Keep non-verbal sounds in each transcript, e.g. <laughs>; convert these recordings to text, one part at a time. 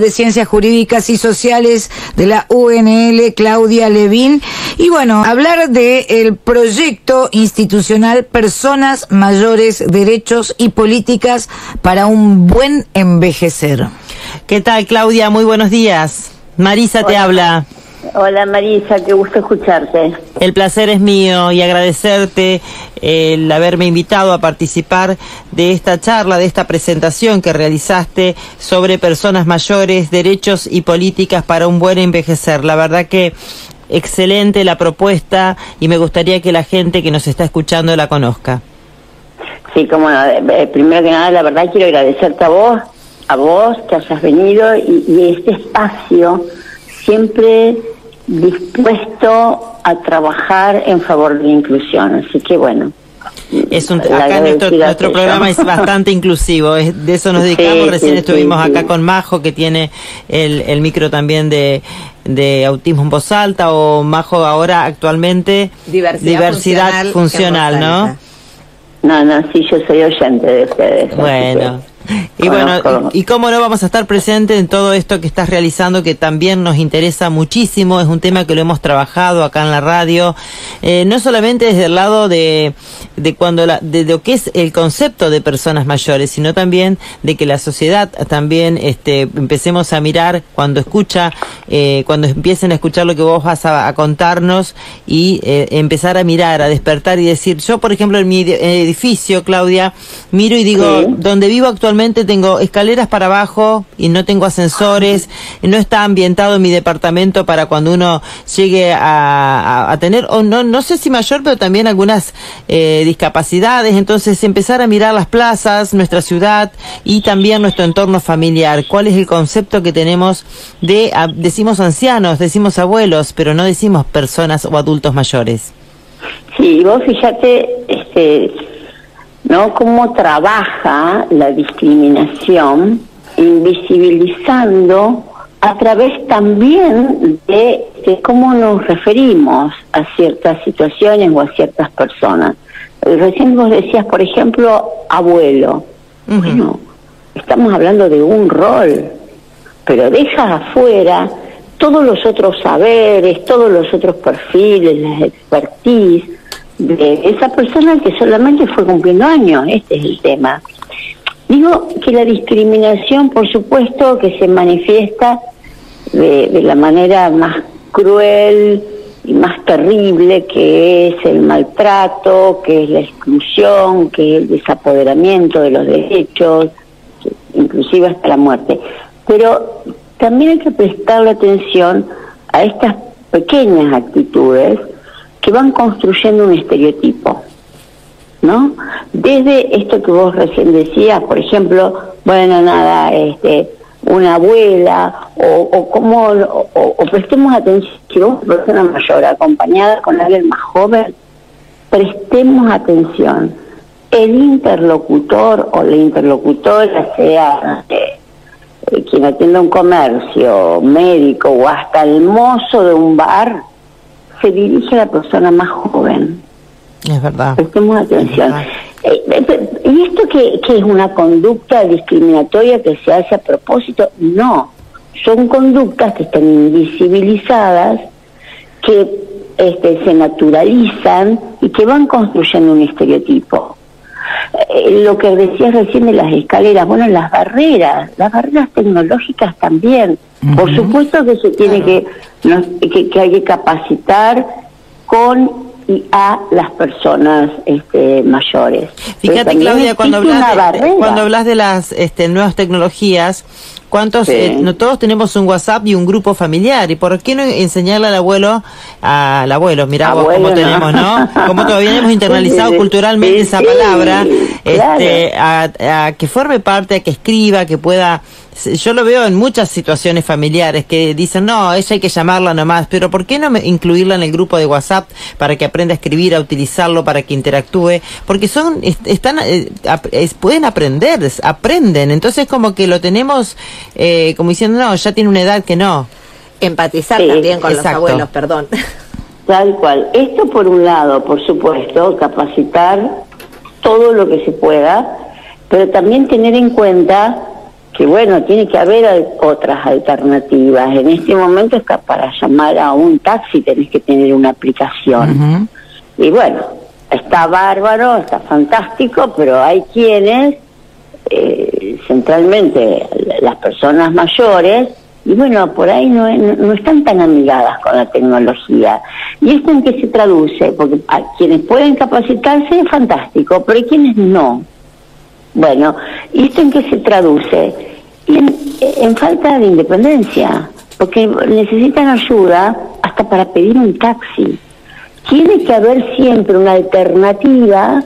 de Ciencias Jurídicas y Sociales de la UNL, Claudia Levín. Y bueno, hablar de el proyecto institucional Personas Mayores, Derechos y Políticas para un buen envejecer. ¿Qué tal, Claudia? Muy buenos días. Marisa te habla. Hola Marisa, qué gusto escucharte. El placer es mío y agradecerte el haberme invitado a participar de esta charla, de esta presentación que realizaste sobre personas mayores, derechos y políticas para un buen envejecer. La verdad que excelente la propuesta y me gustaría que la gente que nos está escuchando la conozca. Sí, como eh, primero que nada, la verdad quiero agradecerte a vos, a vos que hayas venido y, y este espacio siempre dispuesto a trabajar en favor de la inclusión. Así que bueno. Es un, acá nuestro, nuestro programa es bastante inclusivo, es, de eso nos dedicamos. Recién estuvimos acá con Majo, que tiene el, el micro también de, de autismo en voz alta, o Majo ahora actualmente diversidad, funcional, ¿no? No, no, sí, yo soy oyente de ustedes. Bueno. Y bueno, y, cómo no vamos a estar presentes en todo esto que estás realizando, que también nos interesa muchísimo, es un tema que lo hemos trabajado acá en la radio, eh, no solamente desde el lado de, de cuando la, de lo que es el concepto de personas mayores, sino también de que la sociedad también este, empecemos a mirar cuando escucha, eh, cuando empiecen a escuchar lo que vos vas a, contarnos y eh, empezar a mirar, a despertar y decir, yo por ejemplo en mi edificio, Claudia, miro y digo, donde vivo actualmente, tengo escaleras para abajo y no tengo ascensores, no está ambientado en mi departamento para cuando uno llegue a, tener, o no, no sé si mayor, pero también algunas eh, discapacidades. Entonces, empezar a mirar las plazas, nuestra ciudad y también nuestro entorno familiar. ¿Cuál es el concepto que tenemos de, decimos ancianos, decimos abuelos, pero no decimos personas o adultos mayores? Sí, vos fíjate, este, ¿no? Cómo trabaja la discriminación invisibilizando a través también de, cómo nos referimos a ciertas situaciones o a ciertas personas. Recién vos decías, por ejemplo, abuelo. Bueno, estamos hablando de un rol, pero deja afuera todos los otros saberes, todos los otros perfiles, la expertise, de esa persona que solamente fue cumpliendo años, este es el tema. Digo que la discriminación, por supuesto, que se manifiesta de, la manera más cruel y más terrible, que es el maltrato, que es la exclusión, que es el desapoderamiento de los derechos, inclusive hasta la muerte. Pero también hay que prestarle atención a estas pequeñas actitudes que van construyendo un estereotipo, ¿no? Desde esto que vos recién decías, por ejemplo, bueno, nada, este, una abuela, o, o como, o, prestemos atención, si vos una persona mayor acompañada con alguien más joven, prestemos atención. El interlocutor o la interlocutora, sea eh, quien atienda un comercio, médico o hasta el mozo de un bar, se dirige a la persona más joven. Es verdad. Prestemos atención. Eh, eh, ¿Y esto que, es una conducta discriminatoria que se hace a propósito? No, son conductas que están invisibilizadas, que este, se naturalizan y que van construyendo un estereotipo. Eh, lo que decías recién de las escaleras, bueno, las barreras, las barreras tecnológicas también. Por supuesto que se tiene que, que, hay que capacitar con y a las personas este, mayores. Fíjate, Claudia, cuando hablas, de, cuando hablas de las este, nuevas tecnologías, ¿Cuántos? Eh, no todos tenemos un WhatsApp y un grupo familiar. ¿Y por qué no enseñarle al abuelo, al abuelo, mira vos cómo tenemos, ¿no? Cómo todavía hemos <laughs> internalizado culturalmente esa palabra, este, a, que forme parte, a que escriba, que pueda yo lo veo en muchas situaciones familiares que dicen, no, ella hay que llamarla nomás, pero ¿por qué no incluirla en el grupo de WhatsApp para que aprenda a escribir, a utilizarlo, para que interactúe? Porque son, están, eh, pueden aprender, aprenden, entonces como que lo tenemos eh, como diciendo, no, ya tiene una edad que no. Empatizar también con los abuelos, perdón. Tal cual. Esto por un lado, por supuesto, capacitar todo lo que se pueda, pero también tener en cuenta que bueno, tiene que haber otras alternativas. En este momento es que para llamar a un taxi tenés que tener una aplicación. Y bueno, está bárbaro, está fantástico, pero hay quienes, eh, centralmente las personas mayores, y bueno, por ahí no, no, están tan amigadas con la tecnología. ¿Y esto en qué se traduce? Porque a quienes pueden capacitarse es fantástico, pero hay quienes no. Bueno, ¿y esto en qué se traduce? En, falta de independencia, porque necesitan ayuda hasta para pedir un taxi. Tiene que haber siempre una alternativa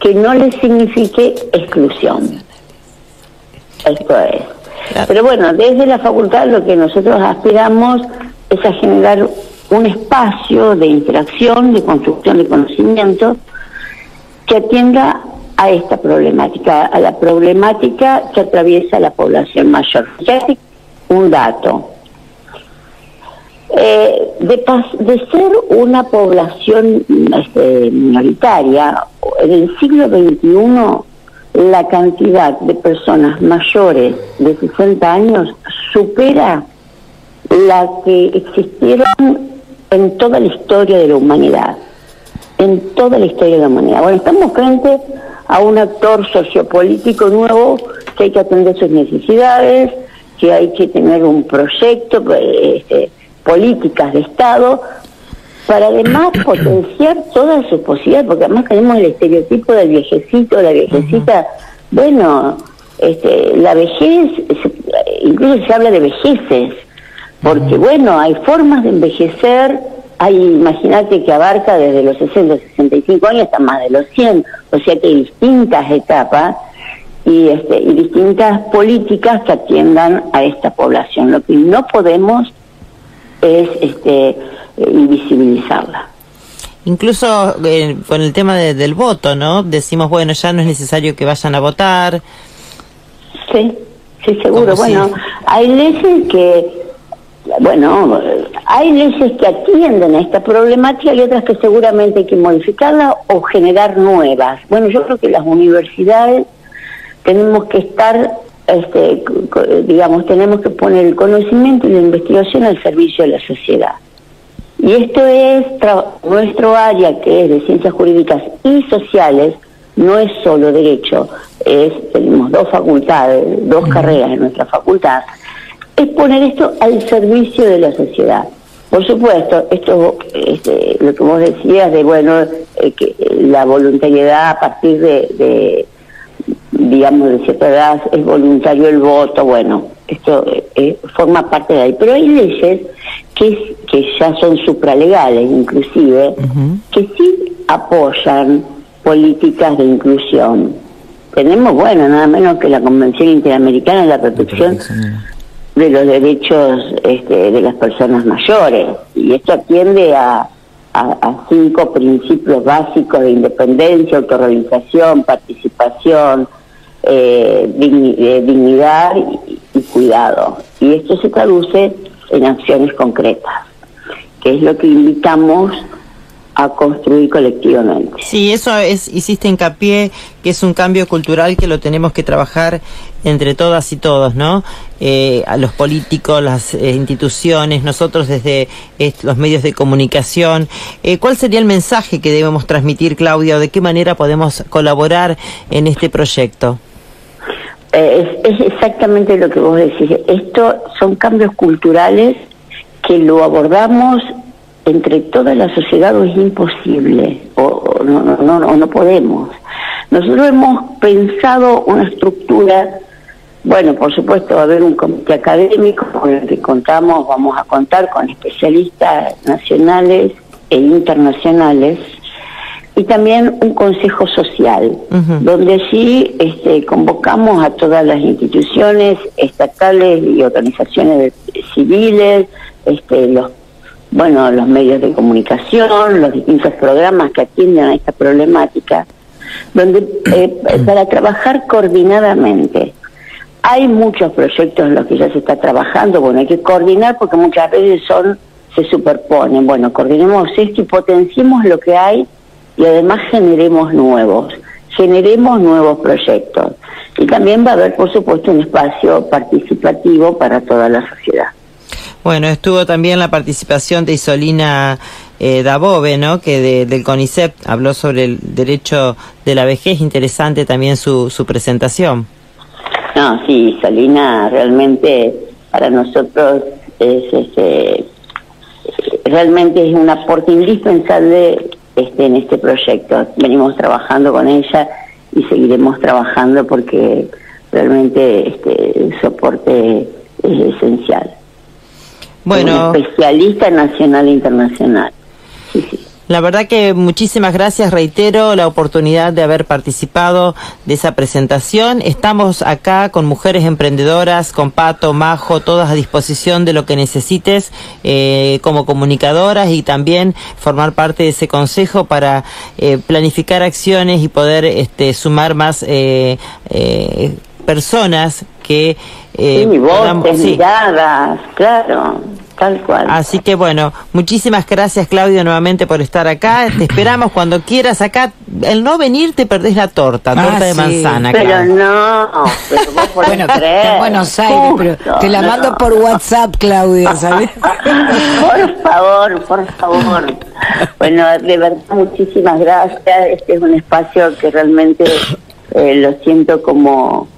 que no les signifique exclusión. Esto es. Pero bueno, desde la facultad lo que nosotros aspiramos es a generar un espacio de interacción, de construcción de conocimiento que atienda a esta problemática, a la problemática que atraviesa la población mayor. Ya un dato. Eh, de, de, ser una población este, minoritaria, en el siglo XXI la cantidad de personas mayores de 60 años supera la que existieron en toda la historia de la humanidad. En toda la historia de la humanidad. Bueno, estamos frente a un actor sociopolítico nuevo que hay que atender sus necesidades, que hay que tener un proyecto, este, políticas de Estado, para además <clears throat> potenciar todas sus posibilidades, porque además tenemos el estereotipo del viejecito, la viejecita, bueno, este, la vejez, incluso se habla de vejeces, porque bueno, hay formas de envejecer hay, imagínate que abarca desde los 60, 65 años hasta más de los 100, o sea que hay distintas etapas y, este, y distintas políticas que atiendan a esta población. Lo que no podemos es este, invisibilizarla. Incluso eh, con el tema del voto, ¿no? Decimos, bueno, ya no es necesario que vayan a votar. Sí, sí, seguro. Bueno, hay leyes que bueno, hay leyes que atienden a esta problemática y otras que seguramente hay que modificarla o generar nuevas. Bueno, yo creo que las universidades tenemos que estar, este, digamos, tenemos que poner el conocimiento y la investigación al servicio de la sociedad. Y esto es nuestro área, que es de ciencias jurídicas y sociales, no es solo derecho, es, tenemos dos facultades, dos carreras en nuestra facultad es poner esto al servicio de la sociedad. Por supuesto, esto este, lo que vos decías de, bueno, eh, que la voluntariedad a partir de, digamos, de cierta edad es voluntario el voto, bueno, esto eh, forma parte de ahí. Pero hay leyes que, que ya son supralegales, inclusive, que sí apoyan políticas de inclusión. Tenemos, bueno, nada menos que la Convención Interamericana de la Protección de los derechos este, de las personas mayores. Y esto atiende a, cinco principios básicos de independencia, autorrealización, participación, eh, dignidad y, cuidado. Y esto se traduce en acciones concretas, que es lo que invitamos a construir colectivamente. Sí, eso es, hiciste hincapié que es un cambio cultural que lo tenemos que trabajar entre todas y todos, ¿no? Eh, a los políticos, las eh, instituciones, nosotros desde eh, los medios de comunicación. ¿Cuál sería el mensaje que debemos transmitir, Claudia, o de qué manera podemos colaborar en este proyecto? es, es exactamente lo que vos decís. Esto son cambios culturales que lo abordamos entre toda la sociedad o es imposible o, no, no, no, no podemos. Nosotros hemos pensado una estructura, bueno, por supuesto va a haber un comité académico con el que contamos, vamos a contar con especialistas nacionales e internacionales y también un consejo social, donde sí este, convocamos a todas las instituciones estatales y organizaciones civiles, este, los bueno, los medios de comunicación, los distintos programas que atienden a esta problemática, donde eh, <clears throat> para trabajar coordinadamente. Hay muchos proyectos en los que ya se está trabajando, bueno, hay que coordinar porque muchas veces son se superponen. Bueno, coordinemos esto y potenciemos lo que hay y además generemos nuevos. generemos nuevos proyectos. Y también va a haber, por supuesto, un espacio participativo para toda la sociedad. Bueno, estuvo también la participación de Isolina eh, Dabove, ¿no? Que del CONICET habló sobre el derecho de la vejez. Interesante también su, su presentación. No, sí, Isolina realmente para nosotros es este, realmente es un aporte indispensable este, en este proyecto. Venimos trabajando con ella y seguiremos trabajando porque realmente este, el soporte es esencial. Bueno. especialista nacional e internacional. Sí, sí. La verdad que muchísimas gracias, reitero la oportunidad de haber participado de esa presentación. Estamos acá con mujeres emprendedoras, con Pato, Majo, todas a disposición de lo que necesites eh, como comunicadoras y también formar parte de ese consejo para eh, planificar acciones y poder este, sumar más eh, personas que... sí, voces, miradas, claro. Tal cual. Así que bueno, muchísimas gracias Claudio nuevamente por estar acá. Te <clears throat> esperamos cuando quieras acá. El no venir te perdés la torta, ah, torta de manzana. Pero no, pero vos <laughs> bueno, en Buenos Aires, pero te la mando por WhatsApp, Claudio, ¿sabes? <laughs> por favor, por favor. Bueno, de verdad, muchísimas gracias. Este es un espacio que realmente eh, lo siento como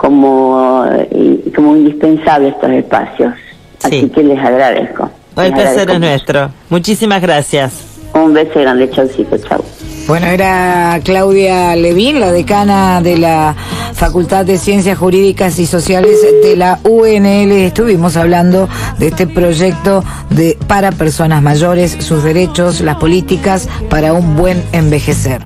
como, eh, como indispensable estos espacios. Así que les agradezco. El placer es nuestro. Muchísimas gracias. Un beso grande, chaucito, chau. Bueno, era Claudia Levín, la decana de la Facultad de Ciencias Jurídicas y Sociales de la UNL. Estuvimos hablando de este proyecto de para personas mayores, sus derechos, las políticas para un buen envejecer.